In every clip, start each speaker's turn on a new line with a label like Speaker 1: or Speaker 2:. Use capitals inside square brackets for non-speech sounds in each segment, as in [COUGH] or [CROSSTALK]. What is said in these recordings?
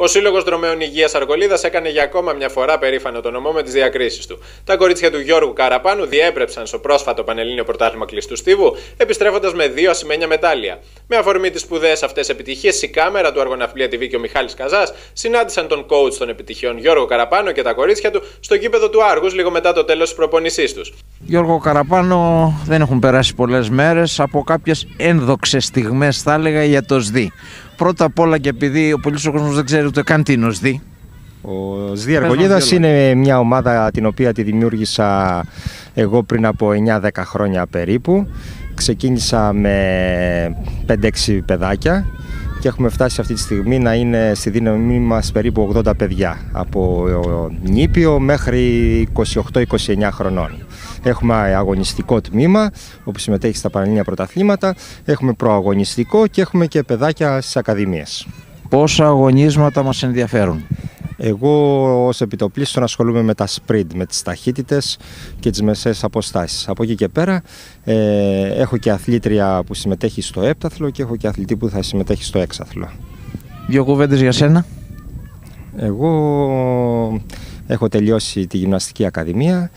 Speaker 1: Ο Σύλλογος Δρομέων Υγείας Αργολίδας έκανε για ακόμα μια φορά περήφανο τον νομό με τις διακρίσεις του. Τα κορίτσια του Γιώργου Καραπάνου διέπρεψαν στο πρόσφατο Πανελλήνιο Πρωτάθλημα Κλειστού Στίβου, επιστρέφοντας με δύο ασημένια μετάλλια. Με αφορμή τις σπουδαίες αυτές επιτυχίες, η κάμερα του Αργοναυπλία TV και ο Μιχάλης Καζάς συνάντησαν τον coach των επιτυχιών Γιώργο Καραπάνο και τα κορίτσια του στο κήπεδο του Άργους λίγο μετά το τέλος της προπονησής τους.
Speaker 2: Γιώργο Καραπάνο δεν έχουν περάσει πολλές μέρες από κάποιες ένδοξες στιγμές, θα έλεγα, για το ΣΔΙ. Πρώτα απ' όλα και επειδή ο πολλής ο κόσμος δεν ξέρει ούτε καν τι είναι ο ΣΔΙ.
Speaker 3: Ο ΣΔΙ Αργολίδας είναι μια ομάδα την οποία τη δημιούργησα εγώ πριν από 9-10 χρόνια περίπου. Ξεκίνησα με 5-6 παιδάκια και έχουμε φτάσει αυτή τη στιγμή να είναι στη δύναμή μας περίπου 80 παιδιά από νήπιο μέχρι 28-29 χρονών. Έχουμε αγωνιστικό τμήμα όπου συμμετέχει στα Πανελλήνια Πρωταθλήματα, έχουμε προαγωνιστικό και έχουμε και παιδάκια στις ακαδημίες.
Speaker 2: Πόσα αγωνίσματα μας ενδιαφέρουν;
Speaker 3: Εγώ ως επιτοπλίστων ασχολούμαι με τα sprint, με τις ταχύτητες και τις μεσαίες αποστάσεις. Από εκεί και πέρα ε, έχω και αθλήτρια που συμμετέχει στο έπταθλο και έχω και αθλητή που θα συμμετέχει στο έξαθλο.
Speaker 2: Δύο κουβέντες για σένα.
Speaker 3: Εγώ έχω τελειώσει τη γυμναστική ακαδημία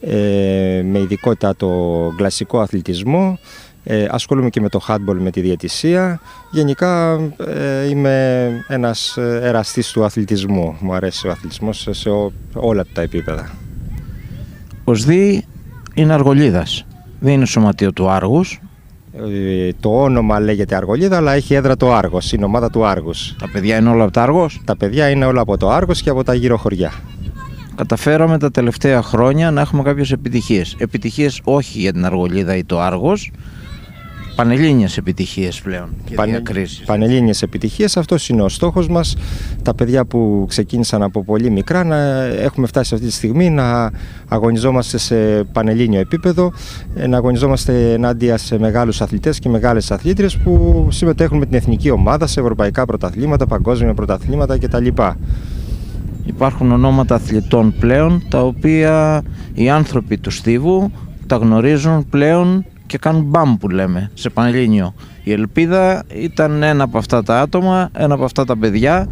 Speaker 3: ε, με ειδικότητα το κλασικό αθλητισμό. Ε, ασχολούμαι και με το handball, με τη διαιτησία. Γενικά ε, είμαι ένας εραστής του αθλητισμού. Μου αρέσει ο αθλητισμός σε όλα τα επίπεδα.
Speaker 2: Ο ΣΔΙ είναι αργολίδας. Δεν είναι σωματείο του Άργους.
Speaker 3: Ε, το όνομα λέγεται Αργολίδα, αλλά έχει έδρα το Άργος, είναι ομάδα του Άργους.
Speaker 2: Τα παιδιά είναι όλα από το Άργος;
Speaker 3: Τα παιδιά είναι όλα από το Άργος και από τα γύρω χωριά
Speaker 2: καταφέραμε τα τελευταία χρόνια να έχουμε κάποιες επιτυχίες. Επιτυχίες όχι για την Αργολίδα ή το Άργος, πανελλήνιες επιτυχίες πλέον και Πανε, διακρίσεις.
Speaker 3: Πανελλήνιες επιτυχίες, αυτός είναι ο στόχος μας. Τα παιδιά που ξεκίνησαν από πολύ μικρά να έχουμε φτάσει αυτή τη στιγμή να αγωνιζόμαστε σε πανελλήνιο επίπεδο, να αγωνιζόμαστε ενάντια σε μεγάλους αθλητές και μεγάλες αθλήτριες που συμμετέχουν με την εθνική ομάδα σε ευρωπαϊκά πρωταθλήματα, παγκόσμια πρωταθλήματα κτλ.
Speaker 2: Υπάρχουν ονόματα αθλητών πλέον τα οποία οι άνθρωποι του Στίβου τα γνωρίζουν πλέον και κάνουν μπαμ που λέμε σε Πανελλήνιο. Η Ελπίδα ήταν ένα από αυτά τα άτομα, ένα από αυτά τα παιδιά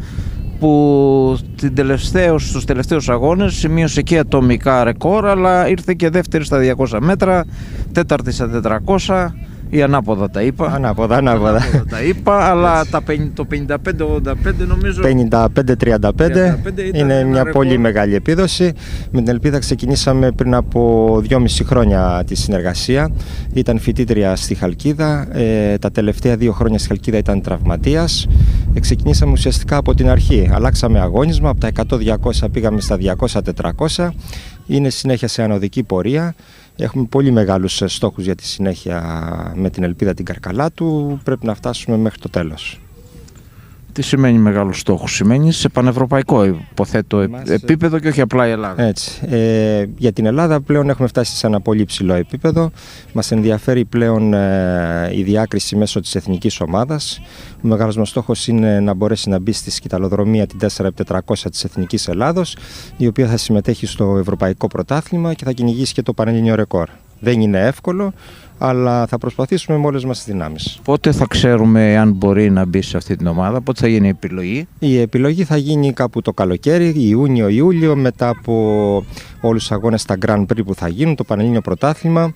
Speaker 2: που την τελευταίο, στους τελευταίους αγώνες σημείωσε και ατομικά ρεκόρ αλλά ήρθε και δεύτερη στα 200 μέτρα, τέταρτη στα 400 ή ανάποδα τα είπα.
Speaker 3: Ανάποδα, ανάποδα.
Speaker 2: τα είπα, αλλά τα, το 55-85 νομίζω.
Speaker 3: 55-35 είναι μια πολύ μεγάλη επίδοση. Με την Ελπίδα ξεκινήσαμε πριν από 2,5 χρόνια τη συνεργασία. Ήταν φοιτήτρια στη Χαλκίδα. Ε, τα τελευταία δύο χρόνια στη Χαλκίδα ήταν τραυματίας. Ε, ξεκινήσαμε ουσιαστικά από την αρχή. Αλλάξαμε αγώνισμα. Από τα 100-200 πήγαμε στα 200-400. Είναι συνέχεια σε ανωδική πορεία. Έχουμε πολύ μεγάλους ε, στόχους για τη συνέχεια με την ελπίδα την καρκαλά του. Πρέπει να φτάσουμε μέχρι το τέλος.
Speaker 2: Τι σημαίνει μεγάλος στόχος, σημαίνει σε πανευρωπαϊκό υποθέτω επίπεδο και όχι απλά η Ελλάδα.
Speaker 3: Έτσι. Ε, για την Ελλάδα πλέον έχουμε φτάσει σε ένα πολύ ψηλό επίπεδο. Μας ενδιαφέρει πλέον ε, η διάκριση μέσω της εθνικής ομάδας. Ο μεγάλος μας στόχος είναι να μπορέσει να μπει στη σκηταλοδρομία την 4x400 της Εθνικής Ελλάδος, η οποία θα συμμετέχει στο Ευρωπαϊκό Πρωτάθλημα και θα κυνηγήσει και το Πανελληνίο Ρεκόρ. Δεν είναι εύκολο, αλλά θα προσπαθήσουμε με όλες μας τις δυνάμεις.
Speaker 2: Πότε θα ξέρουμε αν μπορεί να μπει σε αυτή την ομάδα, πότε θα γίνει η επιλογή;
Speaker 3: Η επιλογή θα γίνει κάπου το καλοκαίρι, Ιούνιο-Ιούλιο, μετά από όλους τους αγώνες στα Grand Prix που θα γίνουν, το Πανελλήνιο Πρωτάθλημα.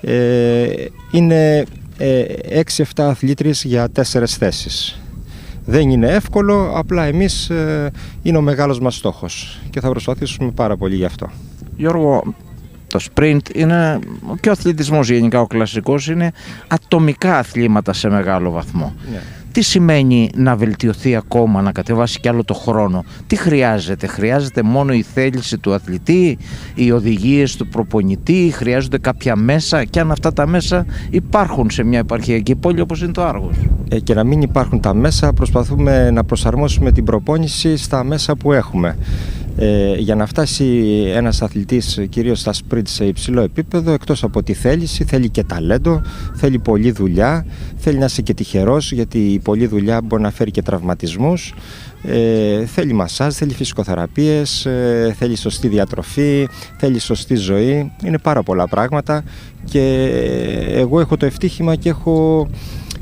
Speaker 3: Ε, είναι ε, 6-7 αθλήτριες για 4 θέσεις. Δεν είναι εύκολο, απλά εμείς ε, είναι ο μεγάλος μας στόχος και θα προσπαθήσουμε πάρα πολύ γι' αυτό.
Speaker 2: Γιώργο, το sprint είναι και ο αθλητισμός γενικά ο κλασικός είναι ατομικά αθλήματα σε μεγάλο βαθμό. Ναι. Τι σημαίνει να βελτιωθεί ακόμα, να κατεβάσει κι άλλο το χρόνο; Τι χρειάζεται; Χρειάζεται μόνο η θέληση του αθλητή, οι οδηγίες του προπονητή, χρειάζονται κάποια μέσα και αν αυτά τα μέσα υπάρχουν σε μια επαρχιακή πόλη όπως είναι το Άργος.
Speaker 3: Ε, και να μην υπάρχουν τα μέσα προσπαθούμε να προσαρμόσουμε την προπόνηση στα μέσα που έχουμε. Ε, για να φτάσει ένας αθλητής κυρίως στα sprint σε υψηλό επίπεδο εκτός από τη θέληση θέλει και ταλέντο, θέλει πολλή δουλειά, θέλει να είσαι και τυχερός γιατί η πολλή δουλειά μπορεί να φέρει και τραυματισμούς ε, θέλει μασάζ, θέλει φυσικοθεραπείες, ε, θέλει σωστή διατροφή, θέλει σωστή ζωή. Είναι πάρα πολλά πράγματα και εγώ έχω το ευτύχημα και έχω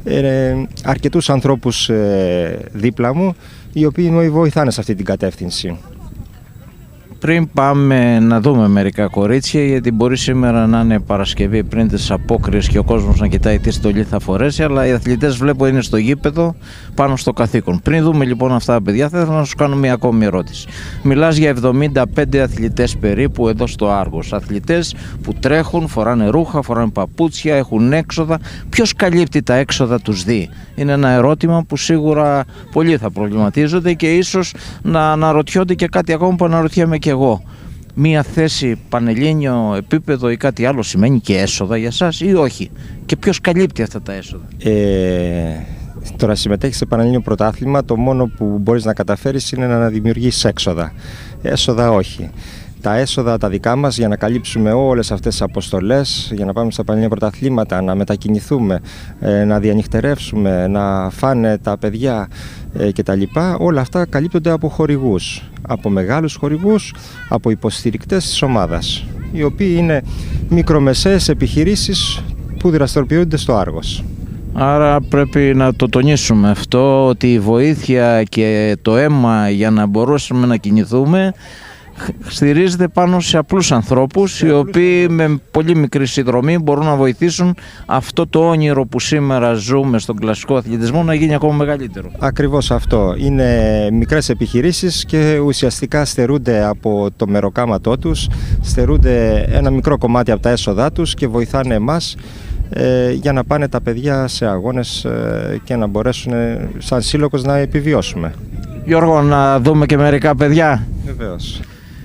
Speaker 3: ε, αρκετούς ανθρώπους ε, δίπλα μου οι οποίοι βοηθάνε σε αυτή την κατεύθυνση.
Speaker 2: Πριν πάμε να δούμε μερικά κορίτσια, γιατί μπορεί σήμερα να είναι Παρασκευή πριν τις απόκριες και ο κόσμος να κοιτάει τι στολή θα φορέσει, αλλά οι αθλητές βλέπω είναι στο γήπεδο πάνω στο καθήκον. Πριν δούμε λοιπόν αυτά τα παιδιά, θα ήθελα να σου κάνω μια ακόμη ερώτηση. Μιλάς για 75 αθλητές περίπου εδώ στο Άργος. Αθλητές που τρέχουν, φοράνε ρούχα, φοράνε παπούτσια, έχουν έξοδα. Ποιος καλύπτει τα έξοδα τους δει; Είναι ένα ερώτημα που σίγουρα πολλοί θα προβληματίζονται και ίσως να αναρωτιόνται και κάτι ακόμα που αναρωτιέμαι και εγώ μία θέση πανελλήνιο επίπεδο ή κάτι άλλο σημαίνει και έσοδα για σας ή όχι; Και ποιος καλύπτει αυτά τα έσοδα;
Speaker 3: Ε, τώρα συμμετέχεις σε πανελλήνιο πρωτάθλημα το μόνο που μπορείς να καταφέρεις είναι να δημιουργήσεις έξοδα. Έσοδα όχι τα έσοδα τα δικά μας για να καλύψουμε όλες αυτές τις αποστολές, για να πάμε στα πανελλήνια πρωταθλήματα, να μετακινηθούμε, ε, να διανυχτερεύσουμε, να φάνε τα παιδιά ε, κτλ. Όλα αυτά καλύπτονται από χορηγούς, από μεγάλους χορηγούς, από υποστηρικτές της ομάδας, οι οποίοι είναι μικρομεσαίες επιχειρήσεις που δραστηριοποιούνται στο Άργος.
Speaker 2: Άρα πρέπει να το τονίσουμε αυτό ότι η βοήθεια και το αίμα για να μπορούσαμε να κινηθούμε στηρίζεται πάνω σε απλούς ανθρώπους οι οποίοι με πολύ μικρή συνδρομή μπορούν να βοηθήσουν αυτό το όνειρο που σήμερα ζούμε στον κλασικό αθλητισμό να γίνει ακόμα μεγαλύτερο.
Speaker 3: Ακριβώς αυτό. Είναι μικρές επιχειρήσεις και ουσιαστικά στερούνται από το μεροκάματό τους, στερούνται ένα μικρό κομμάτι από τα έσοδά τους και βοηθάνε εμάς ε, για να πάνε τα παιδιά σε αγώνες ε, και να μπορέσουν σαν σύλλογος να επιβιώσουμε.
Speaker 2: Γιώργο, να δούμε και μερικά παιδιά.
Speaker 3: Βεβαίως.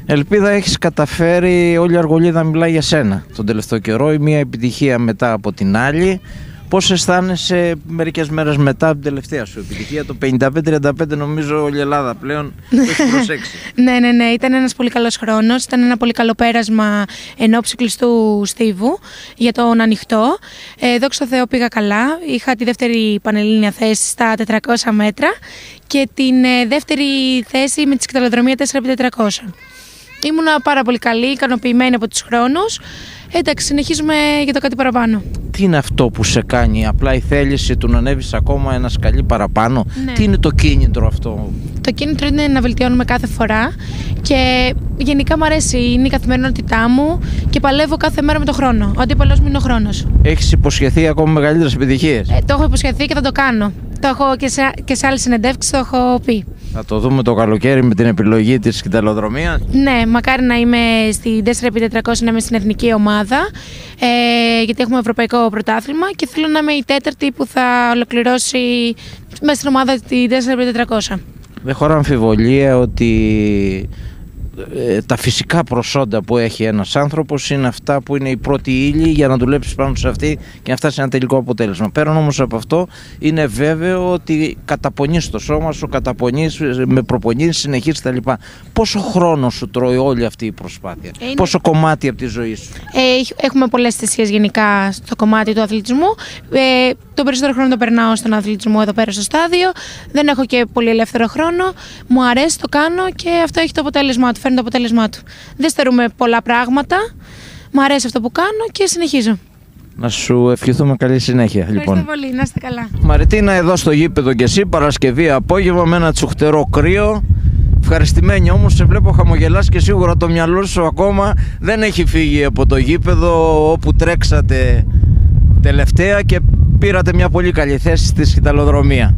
Speaker 2: Ελπίδα έχεις καταφέρει, όλη η Αργολίδα μιλάει για σένα τον τελευταίο καιρό, η μία επιτυχία μετά από την άλλη. Πώς αισθάνεσαι μερικές μέρες μετά από την τελευταία σου επιτυχία, το 55-35 νομίζω όλη η Ελλάδα πλέον το έχει προσέξει. [LAUGHS]
Speaker 4: ναι, ναι, ναι, ήταν ένας πολύ καλός χρόνος, ήταν ένα πολύ καλό πέρασμα εν ώψη κλειστού στίβου για τον ανοιχτό. Ε, δόξα Θεώ πήγα καλά, είχα τη δεύτερη πανελλήνια θέση στα 400 μέτρα και την ε, δεύτερη θέση με τη σκηταλοδρομία 4x400. Ήμουνα πάρα πολύ καλή, ικανοποιημένη από τους χρόνους. Εντάξει, συνεχίζουμε για το κάτι παραπάνω.
Speaker 2: Τι είναι αυτό που σε κάνει, απλά η θέληση του να ανέβεις ακόμα ένα σκαλί παραπάνω;
Speaker 4: Ναι.
Speaker 2: Τι είναι το κίνητρο αυτό;
Speaker 4: Το κίνητρο είναι να βελτιώνουμε κάθε φορά και γενικά μου αρέσει, είναι η καθημερινότητά μου και παλεύω κάθε μέρα με το χρόνο. Ό,τι παλαιό μου είναι ο χρόνος.
Speaker 2: Έχεις υποσχεθεί ακόμα μεγαλύτερες επιτυχίες;
Speaker 4: Ε, το έχω υποσχεθεί και θα το κάνω. Το έχω και σε, και σε άλλε συνεντεύξει το έχω πει.
Speaker 2: Θα το δούμε το καλοκαίρι με την επιλογή της κοιταλοδρομία.
Speaker 4: Ναι, μακάρι να είμαι στη 4x400 να είμαι στην εθνική ομάδα. Ε, γιατί έχουμε ευρωπαϊκό πρωτάθλημα και θέλω να είμαι η τέταρτη που θα ολοκληρώσει μέσα στην ομάδα τη 4x400.
Speaker 2: Δεν χωρά αμφιβολία ότι ε, τα φυσικά προσόντα που έχει ένας άνθρωπος είναι αυτά που είναι η πρώτη ύλη για να δουλέψεις πάνω σε αυτή και να φτάσεις σε ένα τελικό αποτέλεσμα. Πέραν όμως από αυτό είναι βέβαιο ότι καταπονείς το σώμα σου, καταπονείς με προπονήσεις, συνεχίσεις κτλ. Πόσο χρόνος σου τρώει όλη αυτή η προσπάθεια,
Speaker 4: Είναι-
Speaker 2: πόσο κομμάτι από τη ζωή σου;
Speaker 4: Ε, έχουμε πολλές θυσίες γενικά στο κομμάτι του αθλητισμού. Ε, το περισσότερο χρόνο το περνάω στον αθλητισμό εδώ πέρα στο στάδιο. Δεν έχω και πολύ ελεύθερο χρόνο. Μου αρέσει, το κάνω και αυτό έχει το αποτέλεσμά του. Φέρνει το αποτέλεσμά του. Δεν στερούμε πολλά πράγματα. Μου αρέσει αυτό που κάνω και συνεχίζω.
Speaker 2: Να σου ευχηθούμε καλή συνέχεια
Speaker 4: Ευχαριστώ
Speaker 2: λοιπόν.
Speaker 4: πολύ. Να είστε καλά.
Speaker 2: Μαριτίνα εδώ στο γήπεδο και εσύ Παρασκευή απόγευμα με ένα τσουχτερό κρύο Ευχαριστημένη όμως σε βλέπω χαμογελάς και σίγουρα το μυαλό σου ακόμα δεν έχει φύγει από το γήπεδο όπου τρέξατε τελευταία και πήρατε μια πολύ καλή θέση στη σκηταλοδρομία.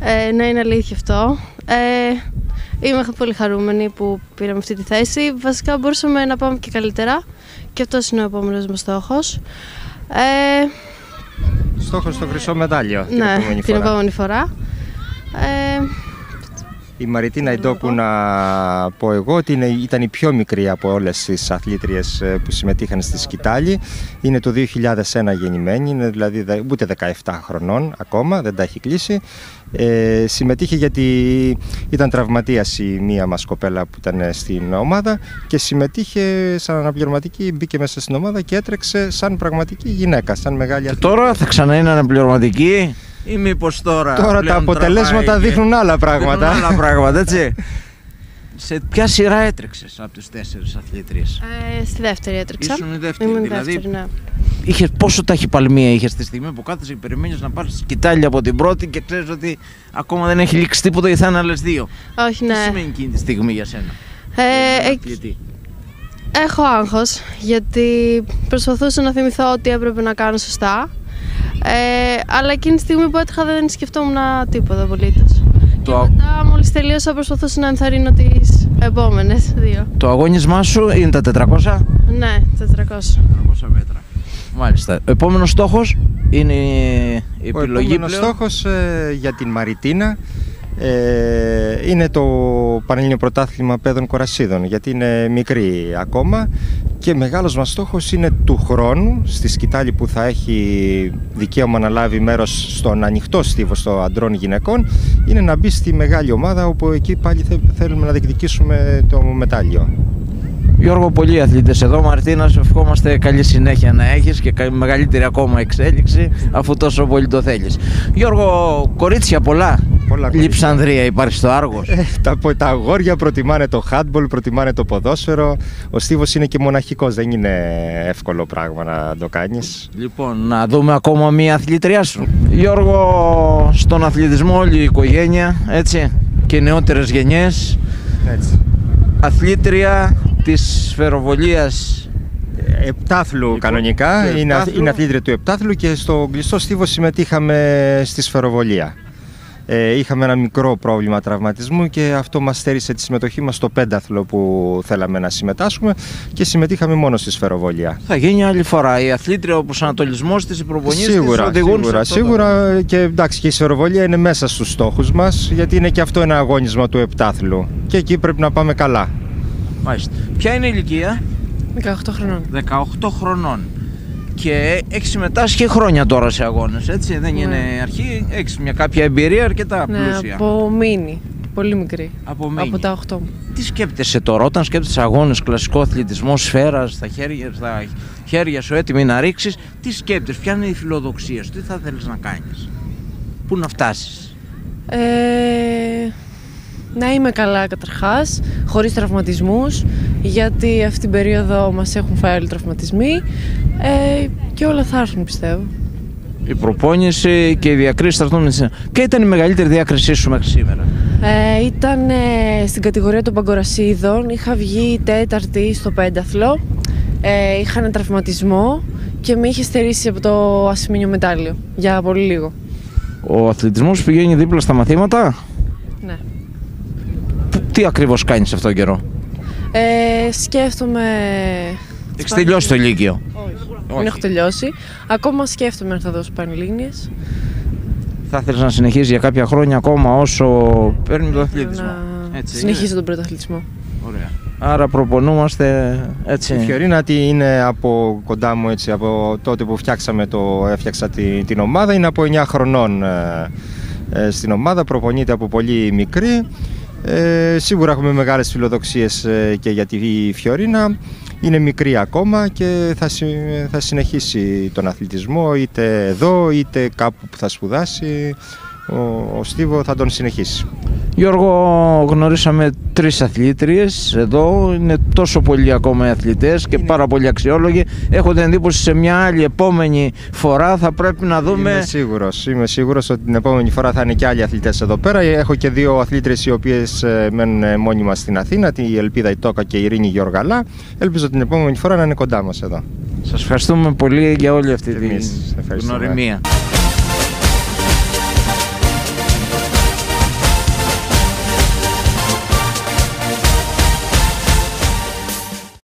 Speaker 5: Ε, ναι, είναι αλήθεια αυτό. Ε, είμαι πολύ χαρούμενη που πήραμε αυτή τη θέση. Βασικά μπορούσαμε να πάμε και καλύτερα και αυτός είναι ο επόμενος μου στόχος. Ε,
Speaker 3: Στόχος στο χρυσό μετάλλιο την
Speaker 5: ναι,
Speaker 3: επόμενη
Speaker 5: την
Speaker 3: φορά.
Speaker 5: επόμενη φορά. Ε,
Speaker 3: Η Μαριτίνα Ιντόκου να πω εγώ ότι είναι, ήταν η πιο μικρή από όλες τις αθλήτριες ε, που συμμετείχαν στη Σκητάλη. Είναι το 2001 γεννημένη, είναι δηλαδή δε- ούτε 17 χρονών ακόμα, δεν τα έχει κλείσει. Ε, συμμετείχε γιατί ήταν τραυματίας η μία μας κοπέλα που ήταν στην ομάδα και συμμετείχε σαν αναπληρωματική, μπήκε μέσα στην ομάδα και έτρεξε σαν πραγματική γυναίκα, σαν μεγάλη
Speaker 2: Και
Speaker 3: αθλήτρια.
Speaker 2: τώρα θα ξανά είναι αναπληρωματική; Ή μήπως τώρα
Speaker 3: Τώρα τα
Speaker 2: πλέον
Speaker 3: αποτελέσματα
Speaker 2: τραβάει και-
Speaker 3: δείχνουν άλλα πράγματα.
Speaker 2: Δείχνουν άλλα πράγματα έτσι. [LAUGHS] Σε ποια σειρά έτρεξες από τις τέσσερις αθλήτριες;
Speaker 5: ε, στη δεύτερη έτρεξα.
Speaker 2: Ήσουν η δεύτερη,
Speaker 5: Ήμουν η
Speaker 2: δηλαδή
Speaker 5: δεύτερη, ναι.
Speaker 2: Είχες, πόσο ταχυπαλμία είχες τη στιγμή που κάθεσαι και περιμένεις να πάρεις σκητάλια από την πρώτη και ξέρεις ότι ακόμα δεν έχει λήξει τίποτα ή θα είναι άλλες δύο;
Speaker 5: Όχι, ναι.
Speaker 2: Τι σημαίνει εκείνη τη στιγμή για σένα.
Speaker 5: Ε,
Speaker 2: Ε,
Speaker 5: εκ- έχω άγχος γιατί προσπαθούσα να θυμηθώ ότι έπρεπε να κάνω σωστά. Ε, αλλά εκείνη τη στιγμή που έτυχα δεν σκεφτόμουν τίποτα απολύτως.
Speaker 2: Το,
Speaker 5: Και μετά μόλις τελείωσα προσπαθούσα να ενθαρρύνω τις επόμενες δύο.
Speaker 2: το αγώνισμά σου είναι τα 400, 400
Speaker 5: Ναι, 400.
Speaker 2: μέτρα. Μάλιστα. Ο επόμενος στόχος είναι η
Speaker 3: Ο
Speaker 2: επιλογή
Speaker 3: επόμενος
Speaker 2: πλέον.
Speaker 3: στόχος ε, για την Μαριτίνα ε, είναι το Πανελλήνιο Πρωτάθλημα Παιδών Κορασίδων γιατί είναι μικρή ακόμα και μεγάλος μας στόχος είναι του χρόνου στη σκητάλη που θα έχει δικαίωμα να λάβει μέρος στον ανοιχτό στίβο στο αντρών γυναικών είναι να μπει στη μεγάλη ομάδα όπου εκεί πάλι θε- θέλουμε να διεκδικήσουμε το μετάλλιο.
Speaker 2: Γιώργο, πολλοί αθλητές εδώ. Μαρτίνας, σου ευχόμαστε καλή συνέχεια να έχεις και κα- μεγαλύτερη ακόμα εξέλιξη αφού τόσο πολύ το θέλεις. Γιώργο, κορίτσια πολλά.
Speaker 3: Πολλά κορίτσια.
Speaker 2: Λιψανδρία υπάρχει στο Άργος.
Speaker 3: Ε, τα, τα αγόρια προτιμάνε το handball, προτιμάνε το ποδόσφαιρο. Ο στίβος είναι και μοναχικός, δεν είναι εύκολο πράγμα να το κάνεις.
Speaker 2: Λοιπόν, να δούμε ακόμα μία αθλήτριά σου. Γιώργο, στον αθλητισμό όλη η οικογένεια, έτσι, και οι νεότερες γενιές.
Speaker 3: Έτσι.
Speaker 2: Αθλήτρια της σφαιροβολίας
Speaker 3: Επτάθλου
Speaker 2: Λοιπόν,
Speaker 3: κανονικά,
Speaker 2: του
Speaker 3: είναι, αθ-
Speaker 2: επτάθλου.
Speaker 3: είναι αθλήτρια του επτάθλου και στο κλειστό στίβο συμμετείχαμε στη σφαιροβολία. Ε, είχαμε ένα μικρό πρόβλημα τραυματισμού και αυτό μας στέρισε τη συμμετοχή μας στο πένταθλο που θέλαμε να συμμετάσχουμε και συμμετείχαμε μόνο στη σφαιροβολία.
Speaker 2: θα γίνει άλλη φορά. Η αθλήτρια, ο προσανατολισμός της, οι προπονήσεις της
Speaker 3: Σίγουρα,
Speaker 2: οδηγούν
Speaker 3: σίγουρα,
Speaker 2: σε αυτό το-
Speaker 3: σίγουρα και εντάξει και η σφαιροβολία είναι μέσα στους στόχους μας γιατί είναι και αυτό ένα αγώνισμα του επτάθλου και εκεί πρέπει να πάμε καλά.
Speaker 2: Μάλιστα. Ποια είναι η ηλικία;
Speaker 6: 18 χρονών.
Speaker 2: 18 χρονών. Και έχεις συμμετάσχει χρόνια τώρα σε αγώνες, έτσι. Δεν
Speaker 6: Ναι.
Speaker 2: είναι αρχή. Έχεις μια κάποια εμπειρία αρκετά
Speaker 6: Ναι,
Speaker 2: πλούσια.
Speaker 6: από μίνι. Πολύ μικρή.
Speaker 2: Από
Speaker 6: Από
Speaker 2: μήνυ.
Speaker 6: τα 8 μου.
Speaker 2: Τι σκέπτεσαι τώρα, όταν σκέπτεσαι αγώνες, κλασικό αθλητισμός, σφαίρας στα χέρια, στα χέρια σου έτοιμη να ρίξεις, τι σκέπτεσαι, ποια είναι η φιλοδοξία σου, τι θα θέλεις να κάνεις, Πού να φτάσεις;
Speaker 6: Ε, να είμαι καλά καταρχάς, χωρίς τραυματισμούς, γιατί αυτή την περίοδο μας έχουν φάει όλοι τραυματισμοί ε, και όλα θα έρθουν πιστεύω.
Speaker 2: Η προπόνηση και οι διακρίσεις θα έρθουν. με τη- Ποια ήταν η μεγαλύτερη διάκρισή σου μέχρι σήμερα,
Speaker 6: Ε, ήταν ε, στην κατηγορία των παγκορασίδων, είχα βγει τέταρτη στο πένταθλο, ε, είχα ένα τραυματισμό και με είχε στερήσει από το ασημένιο μετάλλιο για πολύ λίγο.
Speaker 2: Ο αθλητισμός πηγαίνει δίπλα στα μαθήματα;
Speaker 6: Ναι.
Speaker 2: Πού- Τι ακριβώς κάνεις αυτόν τον καιρό;
Speaker 6: Ε, σκέφτομαι...
Speaker 2: Έχεις τελειώσει το Λύκειο;
Speaker 6: Όχι. Δεν έχω τελειώσει. Ακόμα σκέφτομαι αν θα δώσω πανελλήνιες.
Speaker 2: Θα ήθελε να συνεχίσεις για κάποια χρόνια ακόμα όσο παίρνει τον αθλητισμό;
Speaker 6: Να
Speaker 2: Έτσι,
Speaker 6: συνεχίσω τον πρωταθλητισμό.
Speaker 2: Ωραία. Άρα προπονούμαστε έτσι.
Speaker 3: Η Φιωρίνα τι είναι από κοντά μου έτσι, από τότε που φτιάξαμε το, έφτιαξα τη- την ομάδα, είναι από 9 χρονών ε, ε, στην ομάδα, προπονείται από πολύ μικρή. Ε, σίγουρα έχουμε μεγάλες φιλοδοξίες ε, και για τη Φιωρίνα. Είναι μικρή ακόμα και θα, συ- θα συνεχίσει τον αθλητισμό είτε εδώ είτε κάπου που θα σπουδάσει. Ο, ο Στίβο θα τον συνεχίσει.
Speaker 2: Γιώργο, γνωρίσαμε τρεις αθλήτριες εδώ. Είναι τόσο πολλοί ακόμα οι αθλητές και πάρα πολύ αξιόλογοι. Έχω την εντύπωση σε μια άλλη επόμενη φορά θα πρέπει να δούμε.
Speaker 3: Είμαι σίγουρος, είμαι σίγουρος ότι την επόμενη φορά θα είναι και άλλοι αθλητές εδώ πέρα. Έχω και δύο αθλήτρες οι οποίες ε, μένουν ε, μόνιμα στην Αθήνα, τη Ελπίδα Ιτόκα και η Ειρήνη Γιώργαλά. Ελπίζω την επόμενη φορά να είναι κοντά μας εδώ.
Speaker 2: Σας ευχαριστούμε πολύ για όλη αυτή
Speaker 3: Και
Speaker 2: την
Speaker 3: εμείς ευχαριστούμε.
Speaker 2: γνωριμία.